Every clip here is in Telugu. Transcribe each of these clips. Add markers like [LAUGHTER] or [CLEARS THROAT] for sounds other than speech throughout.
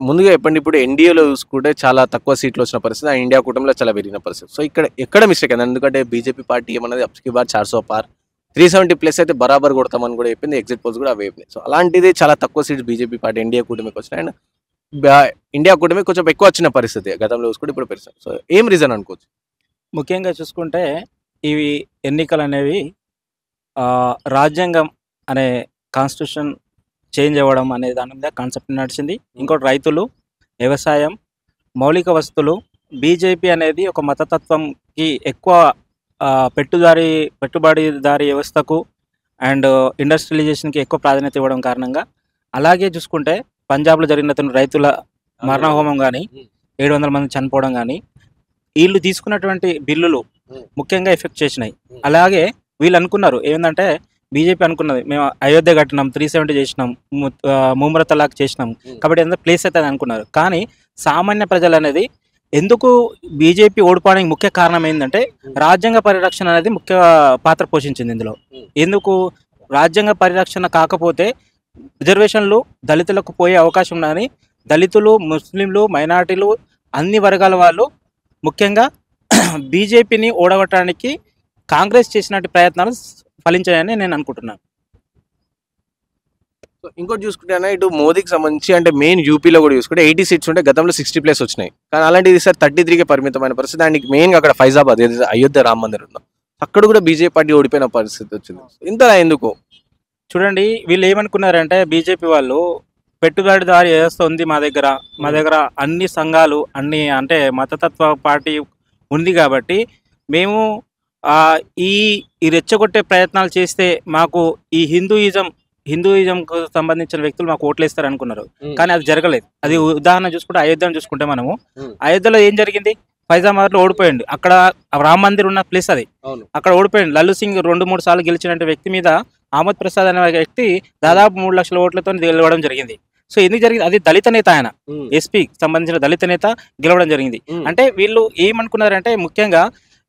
ముందుగా చెప్పండి ఇప్పుడు ఎన్డీఏలో చూసుకుంటే చాలా తక్కువ సీట్లు వచ్చిన పరిస్థితి ఆ ఇండియా కూటమిలో చాలా పెరిగిన పరిస్థితి. సో ఇక్కడ ఎక్కడ మిస్టేక్ అయింది ఎందుకంటే బీజేపీ పార్టీ ఏమన్నది అప్స్కి బార్ చార్సో పార్ త్రీ సెవెంటీ ప్లస్ అయితే బరాబర్ కొడతామని కూడా చెప్పింది ఎగ్జిట్ పోల్స్ కూడా అవే సో అలాంటిది చాలా తక్కువ సీట్స్ బీజేపీ పార్టీ ఇండియా కూటమికి వచ్చినాయి. అండ్ ఇండియా కూటమి కొంచెం ఎక్కువ వచ్చిన పరిస్థితి గతంలో చూసుకుంటే ఇప్పుడు పెరిసారు సో ఏం రీజన్ అనుకోవచ్చు? ముఖ్యంగా చూసుకుంటే ఇవి ఎన్నికలు అనేవి రాజ్యాంగం అనే కాన్స్టిట్యూషన్ చేంజ్ అవ్వడం అనే దాని మీద కాన్సెప్ట్ నడిచింది. ఇంకోటి రైతులు వ్యవసాయం మౌలిక వస్తువులు బీజేపీ అనేది ఒక మతతత్వంకి ఎక్కువ పెట్టుదారి పెట్టుబడిదారి వ్యవస్థకు అండ్ ఇండస్ట్రియలైజేషన్కి ఎక్కువ ప్రాధాన్యత ఇవ్వడం కారణంగా. అలాగే చూసుకుంటే పంజాబ్లో జరిగిన రైతుల మరణహోమం కానీ ఏడు వందల మంది చనిపోవడం కానీ వీళ్ళు తీసుకున్నటువంటి బిల్లులు ముఖ్యంగా ఎఫెక్ట్ చేసినాయి. అలాగే వీళ్ళు అనుకున్నారు ఏంటంటే బీజేపీ అనుకున్నది. మేము అయోధ్య కట్టినాం త్రీ సెవెంటీ చేసినాం ముమ్మర తలాక్ చేసినాం. కాబట్టి ఎంత ప్లేస్ అవుతుంది అనుకున్నారు. కానీ సామాన్య ప్రజలు అనేది ఎందుకు బీజేపీ ఓడిపోవడానికి ముఖ్య కారణం ఏంటంటే రాజ్యాంగ పరిరక్షణ అనేది ముఖ్య పాత్ర పోషించింది ఇందులో. ఎందుకు? రాజ్యాంగ పరిరక్షణ కాకపోతే రిజర్వేషన్లు దళితులకు పోయే అవకాశం ఉన్నదని దళితులు ముస్లింలు మైనారిటీలు అన్ని వర్గాల వాళ్ళు ముఖ్యంగా [CLEARS THROAT] బీజేపీని ఓడగొట్టడానికి కాంగ్రెస్ చేసినట్టు ప్రయత్నాలు ఫలించాయని నేను అనుకుంటున్నాను. సో ఇంకోటి చూసుకుంటే ఇటు మోదీకి సంబంధించి అంటే మెయిన్ యూపీలో కూడా చూసుకుంటే ఎయిటీ సీట్స్ ఉంటే గతంలో సిక్స్టీ ప్లేస్ వచ్చినాయి. కానీ అలాంటిది సార్ థర్టీ త్రీకే పరిమితమైన పరిస్థితి. దానికి మెయిన్ అక్కడ ఫైజాబాద్ ఏదైతే అయోధ్య రామ మందిర్ ఉందో? అక్కడ కూడా బీజేపీ పార్టీ ఓడిపోయిన పరిస్థితి వచ్చింది. ఇంతలా ఎందుకు? చూడండి వీళ్ళు ఏమనుకున్నారంటే బీజేపీ వాళ్ళు పెట్టుబడిదారి వ్యవస్థ ఉంది మా దగ్గర. మా దగ్గర అన్ని సంఘాలు అన్ని అంటే మతతత్వ పార్టీ ఉంది కాబట్టి మేము ఈ ఈ రెచ్చగొట్టే ప్రయత్నాలు చేస్తే మాకు ఈ హిందూయిజం హిందూయిజంకు సంబంధించిన వ్యక్తులు మాకు ఓట్లేస్తారు అనుకున్నారు కానీ అది జరగలేదు. అది ఉదాహరణ చూసుకుంటే అయోధ్యను చూసుకుంటే మనము. అయోధ్యలో ఏం జరిగింది? ఫైజాబాద్లో ఓడిపోయింది అక్కడ రామ్ మందిర్ ఉన్న ప్లేస్ అది. అక్కడ ఓడిపోయింది లల్లు సింగ్ రెండు మూడు సార్లు గెలిచిన వ్యక్తి మీద అహ్మద్ ప్రసాద్ అనే వ్యక్తి దాదాపు మూడు లక్షల ఓట్లతో గెలవడం జరిగింది. సో ఎందుకు జరిగింది? అది దళిత నేత ఆయన. ఎస్పీ సంబంధించిన దళిత నేత గెలవడం జరిగింది. అంటే వీళ్ళు ఏమనుకున్నారంటే ముఖ్యంగా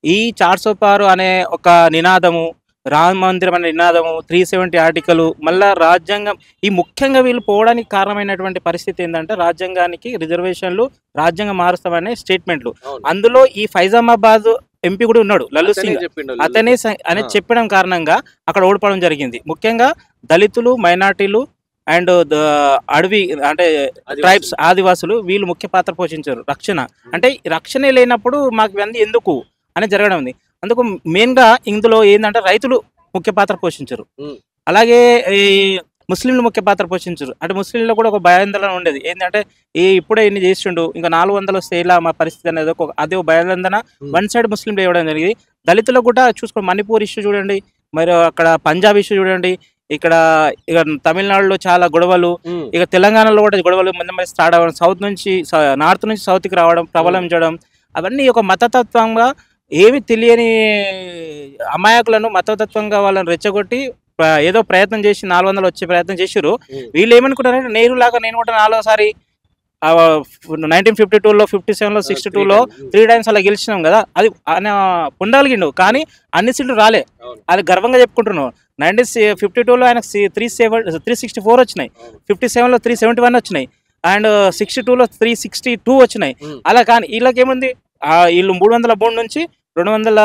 ఈ చార్సోపారు అనే ఒక నినాదము రామ మందిరం అనే నినాదము త్రీ సెవెంటీ ఆర్టికల్ మళ్ళా రాజ్యాంగం ఈ ముఖ్యంగా వీళ్ళు పోవడానికి కారణమైనటువంటి పరిస్థితి ఏంటంటే రాజ్యాంగానికి రిజర్వేషన్లు రాజ్యాంగం మారుస్తామనే స్టేట్మెంట్లు. అందులో ఈ ఫైజామాబాద్ ఎంపీ కూడా ఉన్నాడు లల్లు సింగ్. అతనే అని. చెప్పడం కారణంగా అక్కడ ఓడిపోవడం జరిగింది. ముఖ్యంగా దళితులు మైనార్టీలు అండ్ అడవి అంటే ట్రైబ్స్ ఆదివాసులు వీళ్ళు ముఖ్య పాత్ర పోషించారు రక్షణ. అంటే రక్షణ లేనప్పుడు మాకు ఎందుకు? అని జరగడం ఉంది. అందుకు మెయిన్గా ఇందులో ఏంటంటే రైతులు ముఖ్య పాత్ర పోషించారు. అలాగే ఈ ముస్లింలు ముఖ్య పాత్ర పోషించారు. అంటే ముస్లింలో కూడా ఒక భయాందోళన ఉండేది. ఏంటంటే ఈ ఇప్పుడే ఇన్ని చేసిండు ఇంకా నాలుగు వందలు వస్తే ఇలా మా పరిస్థితి అనేది ఒక అదే భయాందోళన. వన్ సైడ్ ముస్లింలు ఇవ్వడం జరిగింది. దళితులకు కూడా చూసుకోండి మణిపూర్ ఇష్యూ చూడండి మరి అక్కడ పంజాబ్ ఇష్యూ చూడండి ఇక్కడ ఇక తమిళనాడులో చాలా గొడవలు ఇక తెలంగాణలో కూడా గొడవలు మంది మంది స్టార్ట్ అవ్వడం సౌత్ నుంచి నార్త్ నుంచి సౌత్కి రావడం ప్రబలించడం అవన్నీ ఒక మతతత్వంగా ఏమి తెలియని అమాయకులను మతతత్వంగా వాళ్ళని రెచ్చగొట్టి ఏదో ప్రయత్నం చేసి నాలుగు వందలు వచ్చే ప్రయత్నం చేసిరు. వీళ్ళు ఏమనుకుంటారంటే నెహ్రూ లాగా నేను కూడా నాలుగోసారి నైన్టీన్ ఫిఫ్టీ టూలో ఫిఫ్టీ సెవెన్లో సిక్స్టీ టూలో త్రీ టైమ్స్. అలా గెలిచినాం కదా. అది ఆయన పొందగలిగిండు కానీ అన్ని సీట్లు రాలే. అది గర్వంగా చెప్పుకుంటున్నాం నైన్టీన్ ఫిఫ్టీ టూలో ఆయనకు three seven three sixty four వచ్చినాయి. ఫిఫ్టీ సెవెన్లో త్రీ సెవెంటీ వన్ వచ్చినాయి. అండ్ సిక్స్టీ టూలో త్రీ సిక్స్టీ టూ వచ్చినాయి. అలా కానీ వీళ్ళకి ఏముంది ఆ, వీళ్ళు మూడు వందల మూడు నుంచి రెండు వందల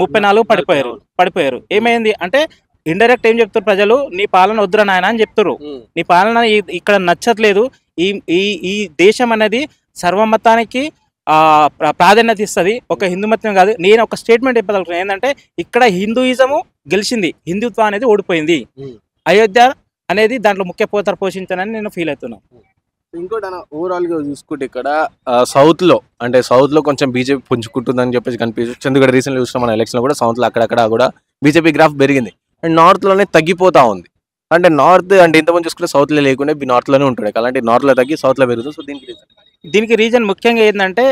ముప్పై నాలుగు పడిపోయారు. పడిపోయారు. ఏమైంది అంటే ఇండైరెక్ట్ ఏం చెప్తారు ప్రజలు? నీ పాలన వద్దురా నాయన అని చెప్తారు నీ పాలన ఇక్కడ నచ్చట్లేదు. ఈ ఈ ఈ దేశం అనేది సర్వమతానికి ప్రాధాన్యత ఇస్తుంది. ఒక హిందూ మతం కాదు. నేను ఒక స్టేట్మెంట్ చెప్పగలుగుతున్నాను ఏంటంటే ఇక్కడ హిందూయిజము గెలిచింది. హిందుత్వం అనేది ఓడిపోయింది. అయోధ్య అనేది దాంట్లో ముఖ్య పోతర పోషించానని నేను ఫీల్ అవుతున్నాను ఇంకోటి అన్న ఓవరాల్గా చూసుకుంటే ఇక్కడ సౌత్లో అంటే సౌత్లో కొంచెం బీజేపీ పుంజుకుంటుందని చెప్పేసి కనిపించచ్చు ఎందుకంటే రీసెంట్ చూసిన మన ఎలక్షన్లో కూడా సౌత్లో అక్కడక్కడ కూడా బీజేపీ గ్రాఫ్ పెరిగింది. అండ్ నార్త్లోనే తగ్గిపోతా ఉంది. అంటే నార్త్ అంటే ఇంతమంది చూసుకుంటే సౌత్లో లేకుండా నార్త్లోనే ఉంటుండే. అలాంటి నార్త్లో తగ్గి సౌత్లో పెరుగుతుంది సో దీనికి reason. దీనికి రీజన్ ముఖ్యంగా ఏంటంటే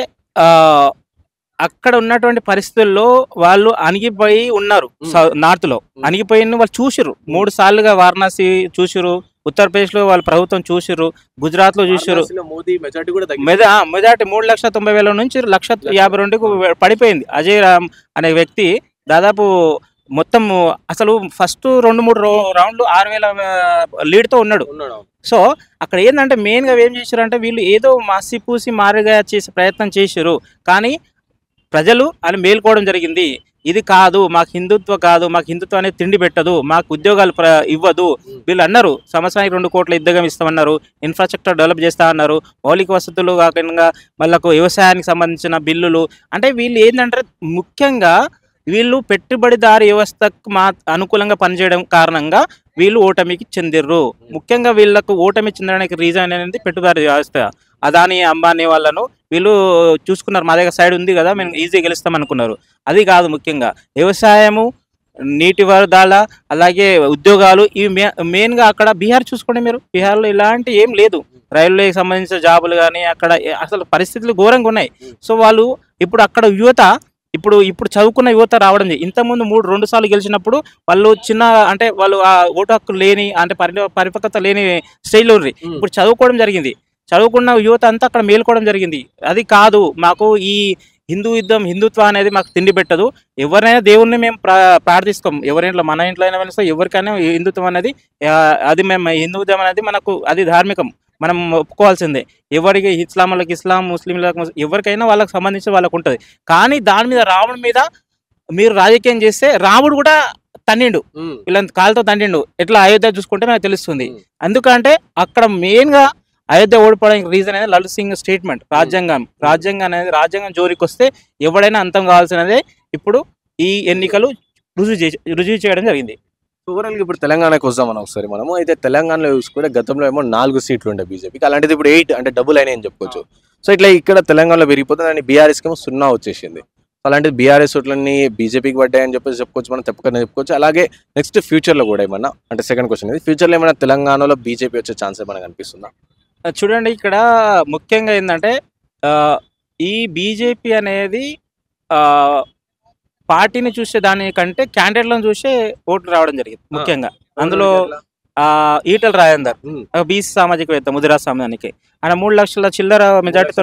అక్కడ ఉన్నటువంటి పరిస్థితుల్లో వాళ్ళు అణిగిపోయి ఉన్నారు. Hmm. నార్త్లో Hmm. అణిగిపోయి వాళ్ళు చూసిరు మూడు సార్లుగా వారణాసి చూసిరు ఉత్తరప్రదేశ్లో వాళ్ళ ప్రభుత్వం చూసిరు గుజరాత్లో చూసిరు వారణాసిలో మోదీ మెజార్టీ కూడా మెజార్టీ మూడు లక్షల తొంభై వేల నుంచి లక్ష యాభై రెండుకు పడిపోయింది. అజయ్ రామ్ అనే వ్యక్తి దాదాపు మొత్తం అసలు ఫస్ట్ రెండు మూడు రౌండ్లు ఆరు వేల లీడ్తో ఉన్నాడు. సో అక్కడ ఏంటంటే మెయిన్గా ఏం చేశారు అంటే వీళ్ళు ఏదో మసి పూసి మారుగా చేసే ప్రయత్నం చేశారు కానీ ప్రజలు అని మేల్కోవడం జరిగింది. ఇది కాదు మాకు హిందుత్వ కాదు మాకు హిందుత్వం అనేది తిండి పెట్టదు మాకు ఉద్యోగాలు ప్ర ఇవ్వదు. వీళ్ళు అన్నారు సంవత్సరానికి రెండు కోట్ల ఉద్యోగం ఇస్తామన్నారు ఇన్ఫ్రాస్ట్రక్చర్ డెవలప్ చేస్తా అన్నారు మౌలిక వసతులు కాకుండా వాళ్ళకు వ్యవసాయానికి సంబంధించిన బిల్లులు. అంటే వీళ్ళు ఏంటంటే ముఖ్యంగా వీళ్ళు పెట్టుబడిదారు వ్యవస్థకు మా అనుకూలంగా పనిచేయడం కారణంగా వీళ్ళు ఓటమికి చెందిర్రు. ముఖ్యంగా వీళ్ళకు ఓటమి చెందడానికి రీజన్ అనేది పెట్టుబడి వ్యవస్థ. అదాని అంబానీ వాళ్ళను వీళ్ళు చూసుకున్నారు మా దగ్గర సైడ్ ఉంది కదా మేము ఈజీ గెలుస్తాం అనుకున్నారు. అది కాదు ముఖ్యంగా వ్యవసాయము నీటి వరదాల అలాగే ఉద్యోగాలు ఇవి మే మెయిన్గా అక్కడ బీహార్ చూసుకోండి మీరు. బీహార్లో ఇలాంటి ఏం లేదు. రైల్వేకి సంబంధించిన జాబులు కానీ అక్కడ అసలు పరిస్థితులు ఘోరంగా ఉన్నాయి. సో వాళ్ళు ఇప్పుడు అక్కడ యువత ఇప్పుడు ఇప్పుడు చదువుకున్న యువత రావడం. ఇంతకుముందు మూడు రెండు సార్లు గెలిచినప్పుడు వాళ్ళు చిన్న అంటే వాళ్ళు ఆ ఓటు హక్కు లేని అంటే పరి పరిపక్వత లేని స్టేజ్లో ఉన్నారు ఇప్పుడు చదువుకోవడం జరిగింది. చదువుకున్న యువత అంతా అక్కడ మేల్కోవడం జరిగింది. అది కాదు మాకు ఈ హిందూ యుద్ధం హిందుత్వం అనేది మాకు తిండి పెట్టదు. ఎవరైనా దేవుణ్ణి మేము ప్రా ప్రార్థిస్తాం. ఎవరింట్లో మన ఇంట్లో అయినా వెళ్తే ఎవరికైనా హిందుత్వం అనేది అది మేము హిందూత్వం అనేది మనకు అది ధార్మికం. మనం ఒప్పుకోవాల్సిందే. ఎవరికి ఇస్లాంలకు ఇస్లాం ముస్లింలకు ముస్- ఎవరికైనా వాళ్ళకి సంబంధించి వాళ్ళకు ఉంటుంది. కానీ దాని మీద రావణ్ మీద మీరు రాజకీయం చేస్తే రాముడు కూడా తన్నిండు వీళ్ళని కాలుతో తండిండు ఎట్లా అయోధ్య చూసుకుంటే నాకు తెలుస్తుంది. ఎందుకంటే అక్కడ మెయిన్గా అయోధ్య ఓడిపోవడానికి రీజన్ అనేది లలిత్ సింగ్ స్టేట్మెంట్ రాజ్యాంగం. రాజ్యాంగం అనేది రాజ్యాంగం జోలికి వస్తే ఎవడైనా అంతం కావాల్సినదే ఇప్పుడు ఈ ఎన్నికలు రుజువు చేసి రుజువు చేయడం జరిగింది. ఓవరాల్ ఇప్పుడు తెలంగాణకు వద్దాం మనం ఒకసారి మనము. అయితే తెలంగాణలో చూసుకుంటే గతంలో ఏమో నాలుగు సీట్లు ఉండే బీజేపీకి. అలాంటిది ఇప్పుడు ఎయిట్ అంటే డబుల్ అయినాయి అని చెప్పుకోవచ్చు. సో ఇట్లా ఇక్కడ తెలంగాణలో పెరిగిపోతుంది అని బీఆర్ఎస్కి ఏమో సున్నా వచ్చేసింది. అలాంటిది బీఆర్ఎస్ ఓట్లన్నీ బీజేపీకి పడ్డాయని చెప్పేసి చెప్పుకోవచ్చు మనం తప్పకుండా చెప్పుకోవచ్చు. అలాగే నెక్స్ట్ ఫ్యూచర్లో కూడా ఏమన్నా అంటే సెకండ్ క్వశ్చన్ ఇది. ఫ్యూచర్లో ఏమైనా తెలంగాణలో బీజేపీ వచ్చే ఛాన్స్ ఏమైనా కనిపిస్తుందా? చూడండి ఇక్కడ ముఖ్యంగా ఏంటంటే ఆ, ఈ బీజేపీ అనేది ఆ, పార్టీని చూసే దానికంటే క్యాండిడేట్లను చూసే ఓట్లు రావడం జరిగింది ముఖ్యంగా అందులో ఆ, ఈటల రాజేందర్. బీసీ సామాజికవేత్త ముదిరా సామాన్యానికి ఆయన మూడు లక్షల చిల్లర మెజార్టీతో.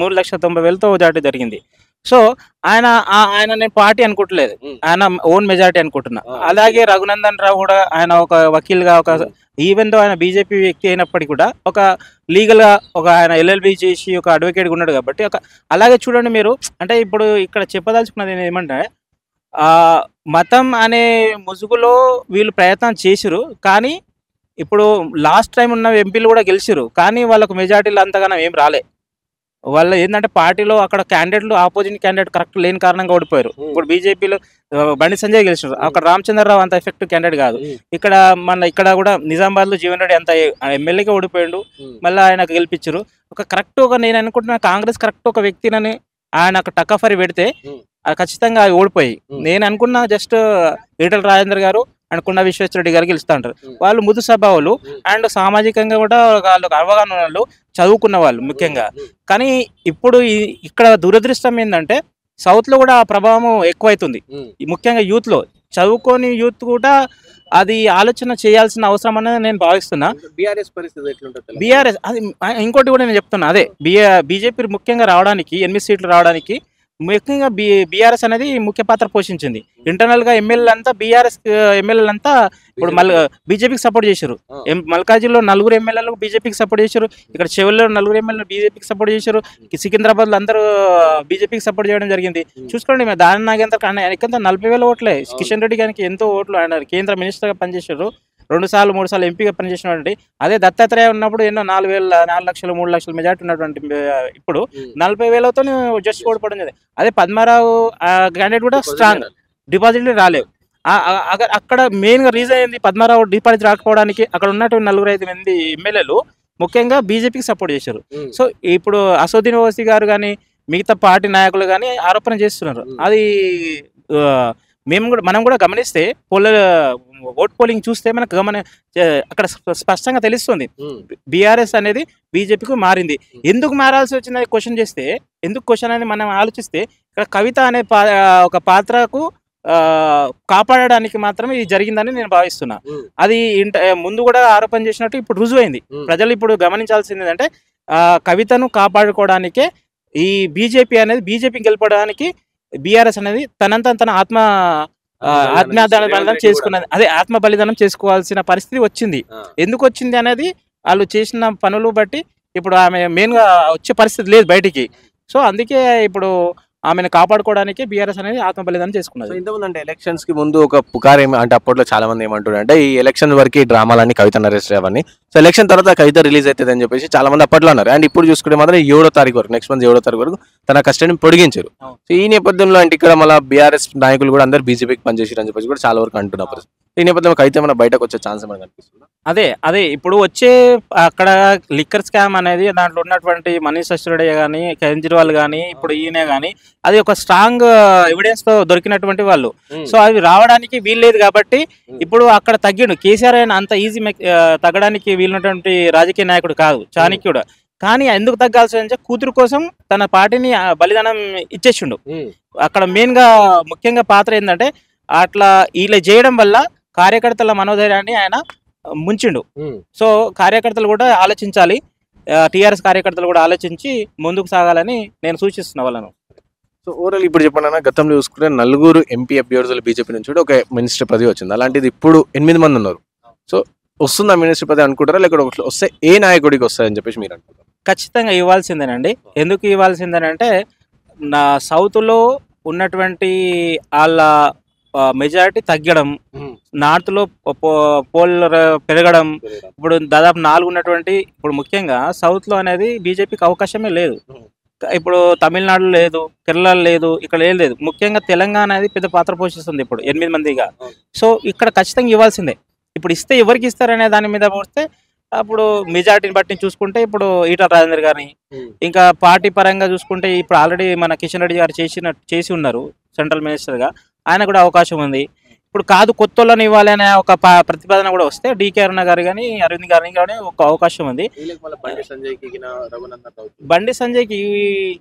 మూడు లక్షల తొంభై వేలతో మెజార్టీ జరిగింది సో ఆయన ఆయన నేను పార్టీ అనుకోవట్లేదు. ఆయన ఓన్ మెజార్టీ అనుకుంటున్నా. అలాగే రఘునందన్ రావు కూడా ఆయన ఒక వకీల్గా ఒక ఈవెన్ దో ఆయన బీజేపీ వ్యక్తి అయినప్పటికీ కూడా ఒక లీగల్గా ఒక ఆయన ఎల్ఎల్బి చేసి ఒక అడ్వకేట్ ఉన్నాడు కాబట్టి ఒక అలాగే చూడండి మీరు అంటే ఇప్పుడు ఇక్కడ చెప్పదలుచుకున్నది నేను ఏమంటే మతం అనే ముసుగులో వీళ్ళు ప్రయత్నం చేసిరు కానీ ఇప్పుడు లాస్ట్ టైం ఉన్న ఎంపీలు కూడా గెలిచిరు కానీ వాళ్ళకు మెజార్టీలు అంతగానం ఏం రాలే. వాళ్ళ ఏంటంటే పార్టీలో అక్కడ క్యాండిడేట్లు ఆపోజిట్ క్యాండిడేట్ కరెక్ట్ లేని కారణంగా ఓడిపోయారు. ఇప్పుడు బీజేపీలో బండి సంజయ్ గెలిచినారు. అక్కడ రామచంద్రరావు అంత ఎఫెక్టివ్ క్యాండిడేట్ కాదు. ఇక్కడ మన ఇక్కడ కూడా నిజామాబాద్లో జీవన్ రెడ్డి అంత ఎమ్మెల్యేగా ఓడిపోయాడు. మళ్ళీ ఆయనకు గెలిపించారు. ఒక కరెక్ట్ ఒక నేను అనుకుంటున్నా కాంగ్రెస్ కరెక్ట్ ఒక వ్యక్తినని ఆయన ఒక టక్కఫరి పెడితే ఖచ్చితంగా అవి ఓడిపోయి. నేను అనుకున్నా జస్ట్ ఈటల రాజేందర్ గారు అండ్ కుండ విశ్వేశ్వరరెడ్డి గారు గెలుస్తా ఉంటారు. వాళ్ళు ముదు సభావులు Hmm. అండ్ సామాజికంగా కూడా వాళ్ళకి అవగాహన వాళ్ళు చదువుకున్న వాళ్ళు ముఖ్యంగా. కానీ ఇప్పుడు ఇక్కడ దురదృష్టం ఏంటంటే సౌత్లో కూడా ఆ ప్రభావం ఎక్కువైతుంది. ముఖ్యంగా యూత్లో చదువుకొని యూత్ కూడా అది ఆలోచన చేయాల్సిన అవసరం అనేది నేను భావిస్తున్నా. బీఆర్ఎస్ పరిస్థితి బీఆర్ఎస్ అది ఇంకోటి కూడా నేను చెప్తున్నా. అదే బిఆర్ బీజేపీ ముఖ్యంగా రావడానికి ఎనిమిది సీట్లు రావడానికి ముఖ్యంగా బి బీఆర్ఎస్ అనేది ముఖ్య పాత్ర పోషించింది. ఇంటర్నల్గా ఎమ్మెల్యేలు అంతా బీఆర్ఎస్ ఎమ్మెల్యేలు అంతా ఇప్పుడు మల్ బీజేపీకి సపోర్ట్ చేశారు. మల్కాజిలో నలుగురు ఎమ్మెల్యేలు బీజేపీకి సపోర్ట్ చేశారు. ఇక్కడ చెవుల్లో నలుగురు ఎమ్మెల్యేలు బీజేపీకి సపోర్ట్ చేశారు. సికింద్రాబాద్లో అందరూ బీజేపీకి సపోర్ట్ చేయడం జరిగింది. Hmm. చూసుకోండి దాని నాగేంద్ర ఆయన ఆయనకంతా నలభై వేల ఓట్లే. కిషన్ రెడ్డి గారికి ఎంతో ఓట్లు ఆయన కేంద్ర మినిస్టర్గా పనిచేశారు. రెండు సార్లు మూడు సార్లు ఎంపీగా పనిచేసినటువంటి అదే దత్తాత్రేయ ఉన్నప్పుడు ఎన్నో నాలుగు వేల నాలుగు లక్షలు మూడు లక్షల మెజార్టీ ఉన్నటువంటి ఇప్పుడు నలభై వేలతో జస్ట్ ఓడిపోవడం అదే పద్మారావు క్యాండిడేట్ కూడా స్ట్రాంగ్ డిపాజిట్లు రాలేవు అక్కడ మెయిన్గా రీజన్ ఏంది? పద్మారావు డిపాజిట్ రాకపోవడానికి అక్కడ ఉన్నటువంటి నలుగురు ఐదు మంది ఎమ్మెల్యేలు ముఖ్యంగా బీజేపీకి సపోర్ట్ చేశారు. సో ఇప్పుడు అసోద్దీన్ ఓవైసీ గారు కానీ మిగతా పార్టీ నాయకులు కానీ ఆరోపణ చేస్తున్నారు. అది మేము కూడా మనం కూడా గమనిస్తే పోల ఓట్ పోలింగ్ చూస్తే మనకు గమన అక్కడ స్ప- స్పష్టంగా తెలుస్తుంది. బీఆర్ఎస్ అనేది బీజేపీకి మారింది. ఎందుకు మారాల్సి వచ్చింది క్వశ్చన్ చేస్తే ఎందుకు క్వశ్చన్ అనేది మనం ఆలోచిస్తే ఇక్కడ కవిత అనే పా ఒక పాత్రకు ఆ, కాపాడడానికి మాత్రమే ఇది జరిగిందని నేను భావిస్తున్నా. అది ఇంట ముందు కూడా ఆరోపణ చేసినట్టు ఇప్పుడు రుజువైంది. ప్రజలు ఇప్పుడు గమనించాల్సింది ఏంటంటే కవితను కాపాడుకోవడానికే ఈ బీజేపీ అనేది బీజేపీ గెలపడానికి బీఆర్ఎస్ అనేది తనంత తన ఆత్మ ఆ, ఆత్మ బలిదానం చేసుకున్నది. అదే ఆత్మ బలిదానం చేసుకోవాల్సిన పరిస్థితి వచ్చింది. ఎందుకు వచ్చింది అనేది వాళ్ళు చేసిన పనులు బట్టి ఇప్పుడు ఆమె మెయిన్గా వచ్చే పరిస్థితి లేదు బయటికి. సో అందుకే ఇప్పుడు ఆమెను కాపాడుకోవడానికి బీఆర్ఎస్ అనేది ఆత్మ బలిదానం చేసుకున్నది. ఇంతకుముందు అంటే ఎలక్షన్స్కి ముందు ఒక పుకార్ ఏమి అంటే అప్పట్లో చాలా మంది ఏమంటున్నారు అంటే ఈ ఎలక్షన్ వరకు డ్రామాలన్నీ కవిత అరెస్ట్ అవన్నీ సో ఎలక్షన్ తర్వాత కవిత రిలీజ్ అవుతుంది అని చెప్పేసి చాలా మంది అప్పట్లో అన్నారు. అండ్ ఇప్పుడు చూసుకుంటే మాత్రం ఏడో తారీఖు వరకు నెక్స్ట్ మంత్ ఏడో తారీఖు వరకు తన కస్టడీని పొడిగించారు. సో ఈ నేపథ్యంలో అంటే ఇక్కడ మళ్ళీ బీఆర్ఎస్ నాయకులు కూడా అందరు బీజేపీకి పనిచేసారు అని చెప్పేసి కూడా చాలా వరకు అంటున్నారు. ఈ నేపథ్యంలో కవిత ఏమైనా బయటకు వచ్చే ఛాన్స్ ఏమైనా కనిపిస్తుందా? అదే అదే ఇప్పుడు వచ్చే అక్కడ లిక్కర్ స్కామ్ అనేది దాంట్లో ఉన్నటువంటి మనీష్ సిసోడియా కానీ కేజ్రీవాల్ కానీ ఇప్పుడు ఈయన కానీ అది ఒక స్ట్రాంగ్ ఎవిడెన్స్తో దొరికినటువంటి వాళ్ళు. సో అవి రావడానికి వీల్లేదు కాబట్టి ఇప్పుడు అక్కడ తగ్గిండు. కేసీఆర్ అయిన అంత ఈజీ తగ్గడానికి వీలున్నటువంటి రాజకీయ నాయకుడు కాదు చాణక్యుడు. కానీ ఎందుకు తగ్గాల్సి అంటే కూతురు కోసం తన పార్టీని బలిదానం ఇచ్చేసిండు. అక్కడ మెయిన్గా ముఖ్యంగా పాత్ర ఏంటంటే అట్లా ఇలా చేయడం వల్ల కార్యకర్తల మనోధైర్యాన్ని ఆయన ముంచిండు. సో కార్యకర్తలు కూడా ఆలోచించాలి. టిఆర్ఎస్ కార్యకర్తలు కూడా ఆలోచించి ముందుకు సాగాలని నేను సూచిస్తున్నా వాళ్ళను. సో ఓవరాల్ ఇప్పుడు చెప్పండి గతంలో చూసుకుంటే నలుగురు ఎంపీ అభ్యర్థులు బీజేపీ నుంచి కూడా ఒక మినిస్టర్ పదవి వచ్చింది. అలాంటిది ఇప్పుడు ఎనిమిది మంది ఉన్నారు. సో వస్తుందా మినిస్టర్ పదవి అనుకుంటారా? లేకపోతే వస్తే ఏ నాయకుడికి వస్తాయని చెప్పేసి మీరు అనుకుంటారు? ఖచ్చితంగా ఇవ్వాల్సిందేనండి. ఎందుకు ఇవ్వాల్సిందేనంటే నా సౌత్లో ఉన్నటువంటి వాళ్ళ మెజారిటీ తగ్గడం నార్త్లో పోల్ పెరగడం ఇప్పుడు దాదాపు నాలుగు ఉన్నటువంటి ఇప్పుడు ముఖ్యంగా సౌత్లో అనేది బీజేపీకి అవకాశమే లేదు. ఇప్పుడు తమిళనాడు లేదు కేరళ లేదు ఇక్కడ ఏం లేదు. ముఖ్యంగా తెలంగాణ అనేది పెద్ద పాత్ర పోషిస్తుంది ఇప్పుడు ఎనిమిది మందిగా. సో ఇక్కడ ఖచ్చితంగా ఇవ్వాల్సిందే. ఇప్పుడు ఇస్తే ఎవరికి ఇస్తారనే దాని మీద పోస్తే అప్పుడు మెజారిటీని బట్టి చూసుకుంటే ఇప్పుడు ఈటల రాజేందర్ గారిని. ఇంకా పార్టీ పరంగా చూసుకుంటే ఇప్పుడు ఆల్రెడీ మన కిషన్ రెడ్డి గారు చేసిన చేసి ఉన్నారు సెంట్రల్ మినిస్టర్గా. ఆయన కూడా అవకాశం ఉంది. ఇప్పుడు కాదు కొత్త వాళ్ళని ఇవ్వాలి అనే ఒక ప్రతిపాదన కూడా వస్తే డీకే అరుణ గారు కానీ అరవింద్ గారిని కానీ ఒక అవకాశం ఉంది. బండి సంజయ్కి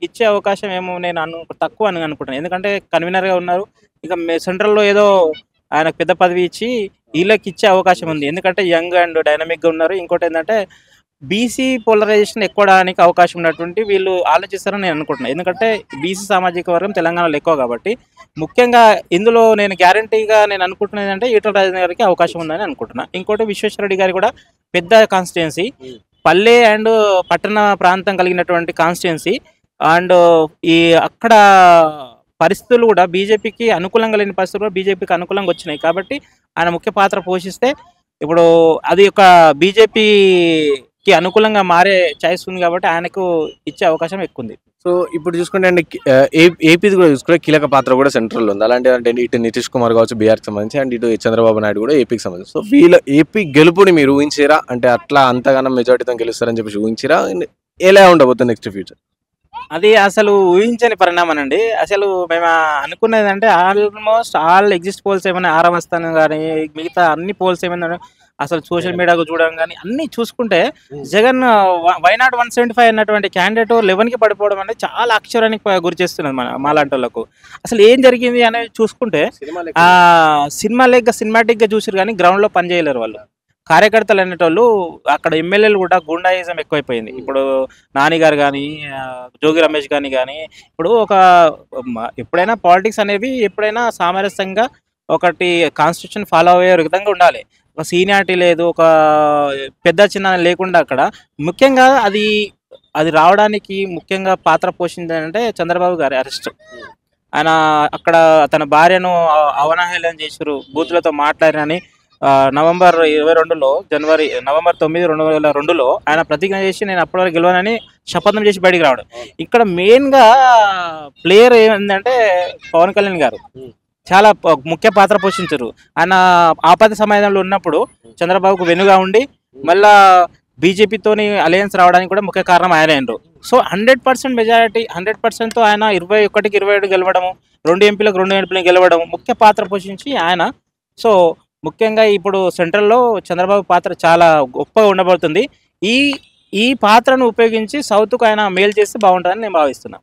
ఇచ్చే అవకాశం ఏమో నేను అను తక్కువ అని అనుకుంటున్నాను. ఎందుకంటే కన్వీనర్గా ఉన్నారు. ఇక మే- సెంట్రల్లో ఏదో ఆయనకు పెద్ద పదవి ఇచ్చి వీళ్ళకి ఇచ్చే అవకాశం ఉంది. ఎందుకంటే యంగ్ అండ్ డైనమిక్గా ఉన్నారు. ఇంకోటి ఏంటంటే బీసీ పోలరైజేషన్ ఎక్కువడానికి అవకాశం ఉన్నటువంటి వీళ్ళు ఆలోచిస్తారని నేను అనుకుంటున్నాను ఎందుకంటే బీసీ సామాజిక వర్గం తెలంగాణలో ఎక్కువ కాబట్టి ముఖ్యంగా ఇందులో నేను గ్యారంటీగా నేను అనుకుంటున్నది అంటే ఈటల రాజేంద్ర గారికి అవకాశం ఉందని అనుకుంటున్నా. ఇంకోటి విశ్వేశ్వరరెడ్డి గారి కూడా పెద్ద కాన్స్టిట్యున్సీ పల్లె అండ్ పట్టణ ప్రాంతం కలిగినటువంటి కాన్స్టిట్యున్సీ అండ్ ఈ అక్కడ పరిస్థితులు కూడా బీజేపీకి అనుకూలంగా లేని పరిస్థితులు కూడా బీజేపీకి అనుకూలంగా వచ్చినాయి. కాబట్టి ఆయన ముఖ్య పాత్ర పోషిస్తే ఇప్పుడు అది ఒక బీజేపీకి అనుకూలంగా మారే ఛాయిస్ ఉంది కాబట్టి ఆయనకు ఇచ్చే అవకాశం ఎక్కువ ఉంది. సో ఇప్పుడు చూసుకుంటే అండి ఏపీది కూడా చూసుకుంటే కీలక పాత్ర కూడా సెంట్రల్ ఉంది. అలాంటి అంటే ఇటు నితీష్ కుమార్ కావచ్చు బీఆర్కి సంబంధించి అండ్ ఇటు చంద్రబాబు నాయుడు కూడా ఏపీకి సంబంధించి. సో వీళ్ళ ఏపీ గెలుపుని మీరు ఊహించారా? అంటే అట్లా అంతగానం మెజార్టీతో గెలుస్తారని చెప్పేసి ఊహించారా? ఎలా ఉండబోతుంది నెక్స్ట్ ఫ్యూచర్ అది అసలు ఊహించని పరిణామం అండి అసలు మేము అనుకున్నది అంటే ఆల్మోస్ట్ ఆల్ ఎగ్జిస్ట్ పోల్స్ ఏమైనా ఆరవస్థానం కానీ మిగతా అన్ని పోల్స్ ఏమైనా అసలు సోషల్ మీడియాకు చూడడం కానీ అన్ని చూసుకుంటే Jagan why not one seventy five అన్నటువంటి క్యాండిడేట్ లెవెన్కి పడిపోవడం అనేది చాలా అక్షరానికి గురి చేస్తున్నది మన మాలాంటి వాళ్ళకు అసలు ఏం జరిగింది అనేది చూసుకుంటే ఆ సినిమా లెక్క సినిమాటిక్గా చూసారు కానీ గ్రౌండ్లో పని చేయలేరు వాళ్ళు. కార్యకర్తలు అనేటోళ్ళు అక్కడ ఎమ్మెల్యేలు కూడా గుండాయిజం ఎక్కువైపోయింది. ఇప్పుడు నాని గారు కానీ జోగి రమేష్ గాని కానీ ఇప్పుడు ఒక ఎప్పుడైనా పాలిటిక్స్ అనేవి ఎప్పుడైనా సామరస్యంగా ఒకటి కాన్స్టిట్యూషన్ ఫాలో అయ్యే విధంగా ఉండాలి. ఒక సీనియారిటీ లేదు ఒక పెద్ద చిన్న లేకుండా అక్కడ. ముఖ్యంగా అది అది రావడానికి ముఖ్యంగా పాత్ర పోషింది అంటే చంద్రబాబు గారి అరెస్ట్. ఆయన అక్కడ తన భార్యను అవ- అవహేళన చేసారు బూతులతో మాట్లాడినని నవంబర్ ఇరవై రెండులో జనవరి నవంబర్ తొమ్మిది రెండు వేల రెండులో ఆయన ప్రతిజ్ఞ చేసి నేను అప్పటివరకు గెలవనని శపథం చేసి బయటికి రావడం. ఇక్కడ మెయిన్గా ప్లేయర్ ఏంటంటే పవన్ కళ్యాణ్ గారు. చాలా ముఖ్య పాత్ర పోషించారు. ఆయన ఆపద సమయంలో ఉన్నప్పుడు చంద్రబాబుకు వెనుగా ఉండి మళ్ళా బీజేపీతోని అలయన్స్ రావడానికి కూడా ముఖ్య కారణం ఆయన అయినరు so hundred percent majority hundred పర్సెంట్తో ఆయన ఇరవై ఒకటికి ఇరవై ఏడు గెలవడము రెండు ఎంపీలకు రెండు ఎంపీలకు గెలవడం ముఖ్య పాత్ర పోషించి ఆయన. సో ముఖ్యంగా ఇప్పుడు సెంట్రల్లో చంద్రబాబు పాత్ర చాలా గొప్పగా ఉండబోతుంది ఈ ఈ పాత్రను ఉపయోగించి సౌత్కు ఆయన మేలు చేస్తే బాగుంటుందని నేను భావిస్తున్నాను